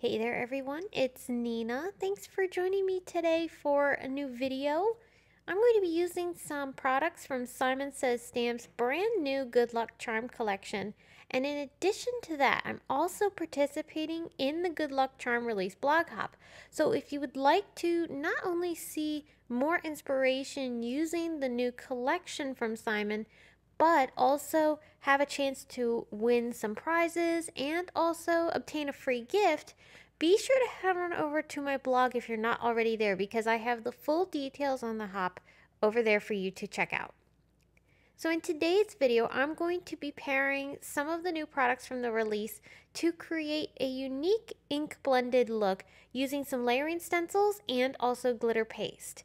Hey there everyone, it's Nina. Thanks for joining me today for a new video. I'm going to be using some products from Simon Says Stamp's brand new Good Luck Charm collection. And in addition to that, I'm also participating in the Good Luck Charm release blog hop. So if you would like to not only see more inspiration using the new collection from Simon, but also have a chance to win some prizes and also obtain a free gift, be sure to head on over to my blog if you're not already there because I have the full details on the hop over there for you to check out. So in today's video, I'm going to be pairing some of the new products from the release to create a unique ink blended look using some layering stencils and also glitter paste.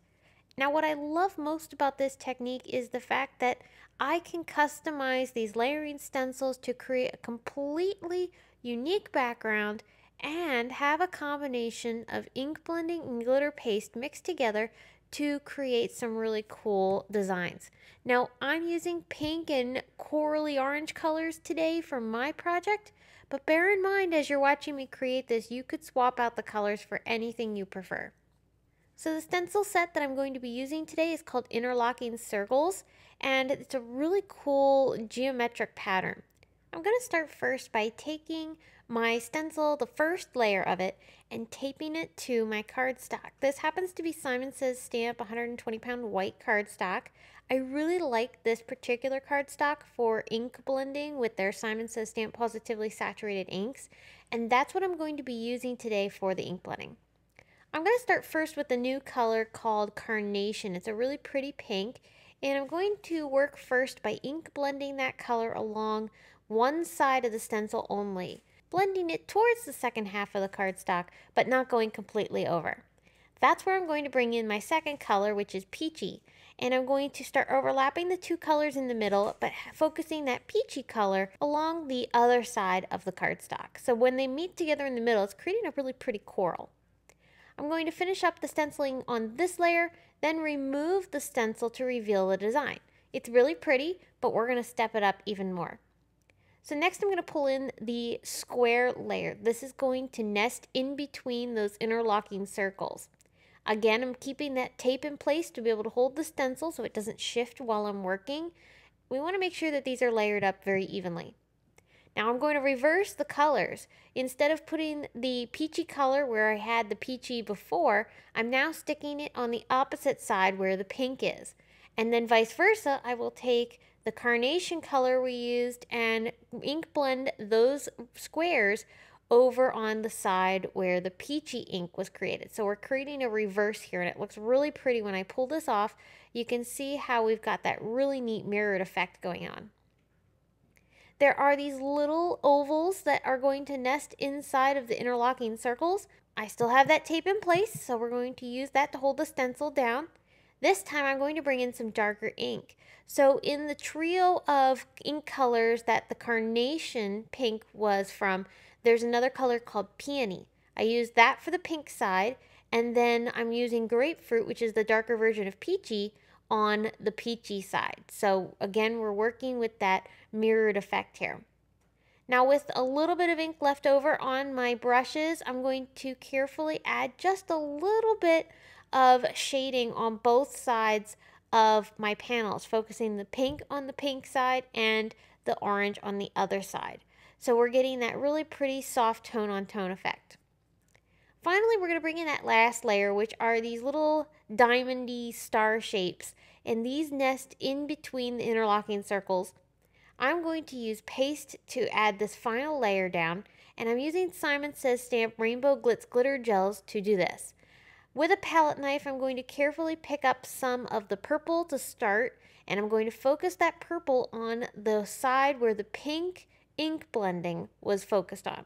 Now what I love most about this technique is the fact that I can customize these layering stencils to create a completely unique background and have a combination of ink blending and glitter paste mixed together to create some really cool designs. Now I'm using pink and corally orange colors today for my project, but bear in mind as you're watching me create this, you could swap out the colors for anything you prefer. So the stencil set that I'm going to be using today is called Interlocking Circles, and it's a really cool geometric pattern. I'm going to start first by taking my stencil, the first layer of it, and taping it to my cardstock. This happens to be Simon Says Stamp 120 pound white cardstock. I really like this particular cardstock for ink blending with their Simon Says Stamp Pawsitively Saturated inks, and that's what I'm going to be using today for the ink blending. I'm going to start first with a new color called Carnation. It's a really pretty pink and I'm going to work first by ink blending that color along one side of the stencil only, blending it towards the second half of the cardstock but not going completely over. That's where I'm going to bring in my second color which is Peachy and I'm going to start overlapping the two colors in the middle but focusing that peachy color along the other side of the cardstock. So when they meet together in the middle it's creating a really pretty coral. I'm going to finish up the stenciling on this layer, then remove the stencil to reveal the design. It's really pretty, but we're going to step it up even more. So next I'm going to pull in the square layer. This is going to nest in between those interlocking circles. Again, I'm keeping that tape in place to be able to hold the stencil so it doesn't shift while I'm working. We want to make sure that these are layered up very evenly. Now I'm going to reverse the colors. Instead of putting the peachy color where I had the peachy before, I'm now sticking it on the opposite side where the pink is. And then vice versa, I will take the carnation color we used and ink blend those squares over on the side where the peachy ink was created. So we're creating a reverse here and it looks really pretty. When I pull this off, you can see how we've got that really neat mirrored effect going on. There are these little ovals that are going to nest inside of the interlocking circles. I still have that tape in place, so we're going to use that to hold the stencil down. This time I'm going to bring in some darker ink. So in the trio of ink colors that the carnation pink was from, there's another color called peony. I used that for the pink side, and then I'm using grapefruit, which is the darker version of peachy, on the peachy side. So again, we're working with that mirrored effect here. Now with a little bit of ink left over on my brushes, I'm going to carefully add just a little bit of shading on both sides of my panels, focusing the pink on the pink side and the orange on the other side. So we're getting that really pretty soft tone on tone effect. Finally, we're going to bring in that last layer, which are these little diamondy star shapes, and these nest in between the interlocking circles. I'm going to use paste to add this final layer down, and I'm using Simon Says Stamp Rainbow Glitz Glitter Gels to do this. With a palette knife, I'm going to carefully pick up some of the purple to start, and I'm going to focus that purple on the side where the pink ink blending was focused on.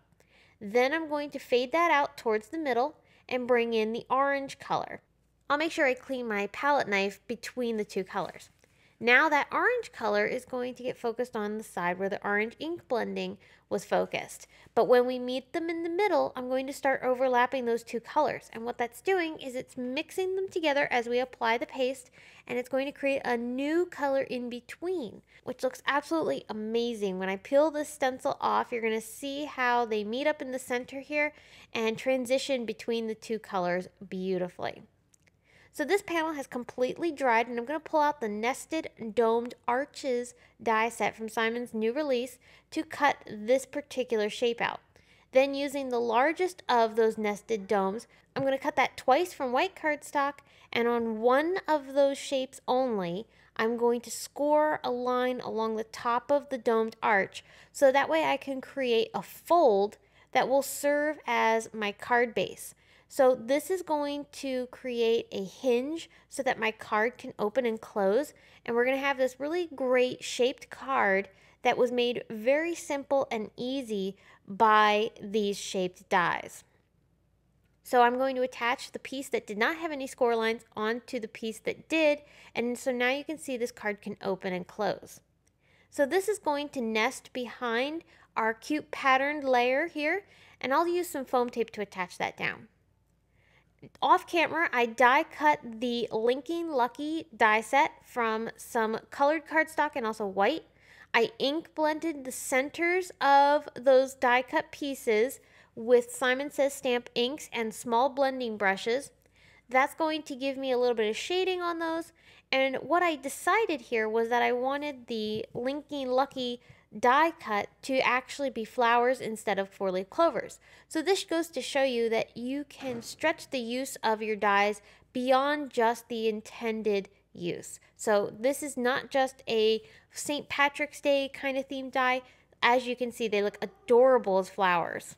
Then I'm going to fade that out towards the middle and bring in the orange color. I'll make sure I clean my palette knife between the two colors. Now that orange color is going to get focused on the side where the orange ink blending was focused. But when we meet them in the middle, I'm going to start overlapping those two colors. And what that's doing is it's mixing them together as we apply the paste and it's going to create a new color in between, which looks absolutely amazing. When I peel this stencil off, you're going to see how they meet up in the center here and transition between the two colors beautifully. So this panel has completely dried and I'm going to pull out the Nested Domed Arches die set from Simon's new release to cut this particular shape out. Then using the largest of those nested domes, I'm going to cut that twice from white cardstock and on one of those shapes only, I'm going to score a line along the top of the domed arch so that way I can create a fold that will serve as my card base. So this is going to create a hinge so that my card can open and close. And we're going to have this really great shaped card that was made very simple and easy by these shaped dies. So I'm going to attach the piece that did not have any score lines onto the piece that did. And so now you can see this card can open and close. So this is going to nest behind our cute patterned layer here. And I'll use some foam tape to attach that down off camera, I die cut the Linking Lucky die set from some colored cardstock and also white. I ink blended the centers of those die cut pieces with Simon Says Stamp inks and small blending brushes. That's going to give me a little bit of shading on those. And what I decided here was that I wanted the Linking Lucky die cut to actually be flowers instead of four-leaf clovers. So this goes to show you that you can stretch the use of your dies beyond just the intended use. So this is not just a St. Patrick's Day kind of themed die. As you can see, they look adorable as flowers.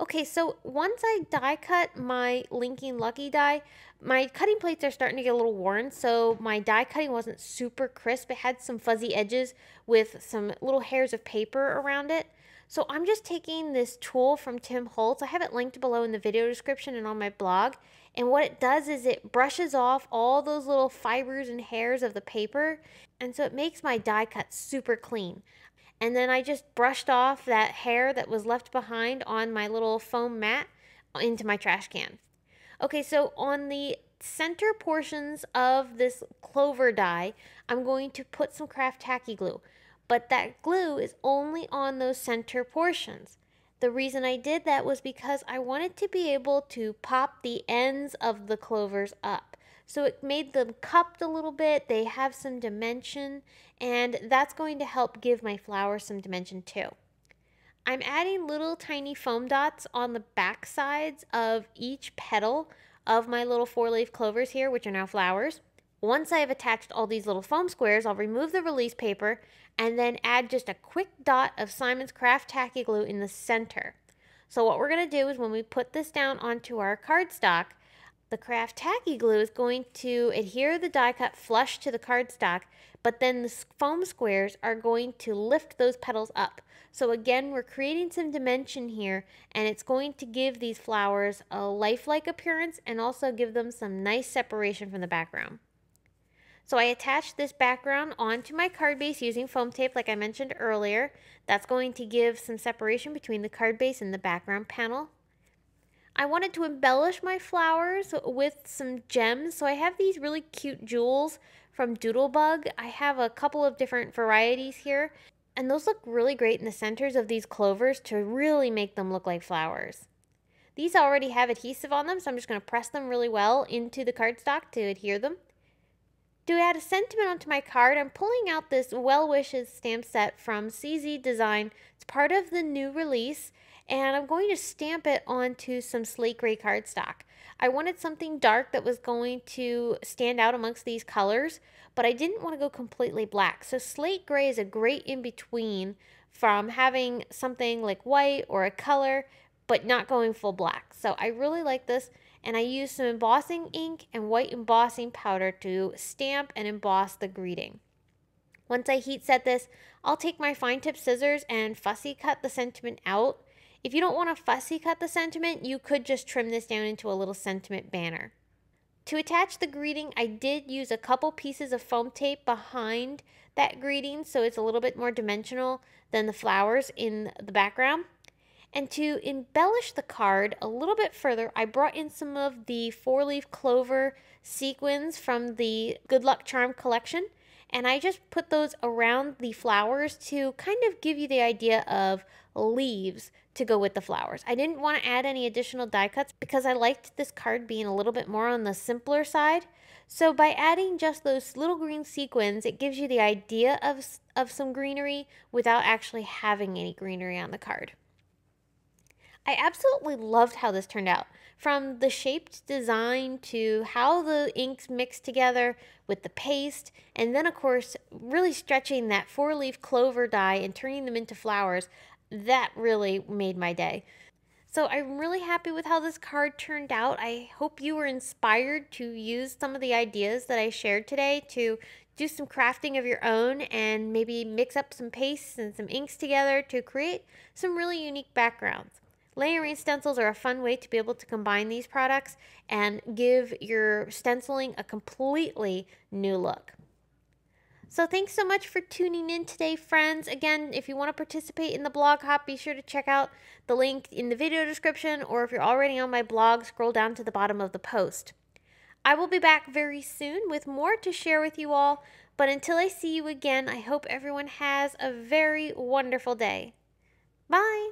Okay, so once I die cut my Linking Lucky die, my cutting plates are starting to get a little worn, so my die cutting wasn't super crisp. It had some fuzzy edges with some little hairs of paper around it. So I'm just taking this tool from Tim Holtz. I have it linked below in the video description and on my blog. And what it does is it brushes off all those little fibers and hairs of the paper. And so it makes my die cut super clean. And then I just brushed off that hair that was left behind on my little foam mat into my trash can. Okay, so on the center portions of this clover die, I'm going to put some craft tacky glue. But that glue is only on those center portions. The reason I did that was because I wanted to be able to pop the ends of the clovers up. So it made them cupped a little bit. They have some dimension and that's going to help give my flowers some dimension too. I'm adding little tiny foam dots on the back sides of each petal of my little four leaf clovers here, which are now flowers. Once I have attached all these little foam squares, I'll remove the release paper and then add just a quick dot of Simon's Craft Tacky Glue in the center. So what we're going to do is when we put this down onto our cardstock, the craft tacky glue is going to adhere the die cut flush to the cardstock, but then the foam squares are going to lift those petals up. So again, we're creating some dimension here, and it's going to give these flowers a lifelike appearance and also give them some nice separation from the background. So I attached this background onto my card base using foam tape like I mentioned earlier. That's going to give some separation between the card base and the background panel. I wanted to embellish my flowers with some gems. So I have these really cute jewels from Doodlebug. I have a couple of different varieties here. And those look really great in the centers of these clovers to really make them look like flowers. These already have adhesive on them, so I'm just going to press them really well into the cardstock to adhere them. To add a sentiment onto my card, I'm pulling out this Well Wishes stamp set from CZ Design. It's part of the new release and I'm going to stamp it onto some slate gray cardstock. I wanted something dark that was going to stand out amongst these colors, but I didn't want to go completely black. So slate gray is a great in-between from having something like white or a color, but not going full black. So I really like this, and I used some embossing ink and white embossing powder to stamp and emboss the greeting. Once I heat set this, I'll take my fine tip scissors and fussy cut the sentiment out if you don't want to fussy cut the sentiment, you could just trim this down into a little sentiment banner. To attach the greeting, I did use a couple pieces of foam tape behind that greeting so it's a little bit more dimensional than the flowers in the background. And to embellish the card a little bit further, I brought in some of the four-leaf clover sequins from the Good Luck Charm collection. And I just put those around the flowers to kind of give you the idea of leaves to go with the flowers. I didn't want to add any additional die cuts because I liked this card being a little bit more on the simpler side. So by adding just those little green sequins, it gives you the idea of, of some greenery without actually having any greenery on the card. I absolutely loved how this turned out. From the shaped design to how the inks mixed together with the paste, and then of course, really stretching that four-leaf clover die and turning them into flowers, that really made my day. So I'm really happy with how this card turned out. I hope you were inspired to use some of the ideas that I shared today to do some crafting of your own and maybe mix up some pastes and some inks together to create some really unique backgrounds. Layering stencils are a fun way to be able to combine these products and give your stenciling a completely new look. So thanks so much for tuning in today, friends. Again, if you want to participate in the blog hop, be sure to check out the link in the video description, or if you're already on my blog, scroll down to the bottom of the post. I will be back very soon with more to share with you all, but until I see you again, I hope everyone has a very wonderful day. Bye!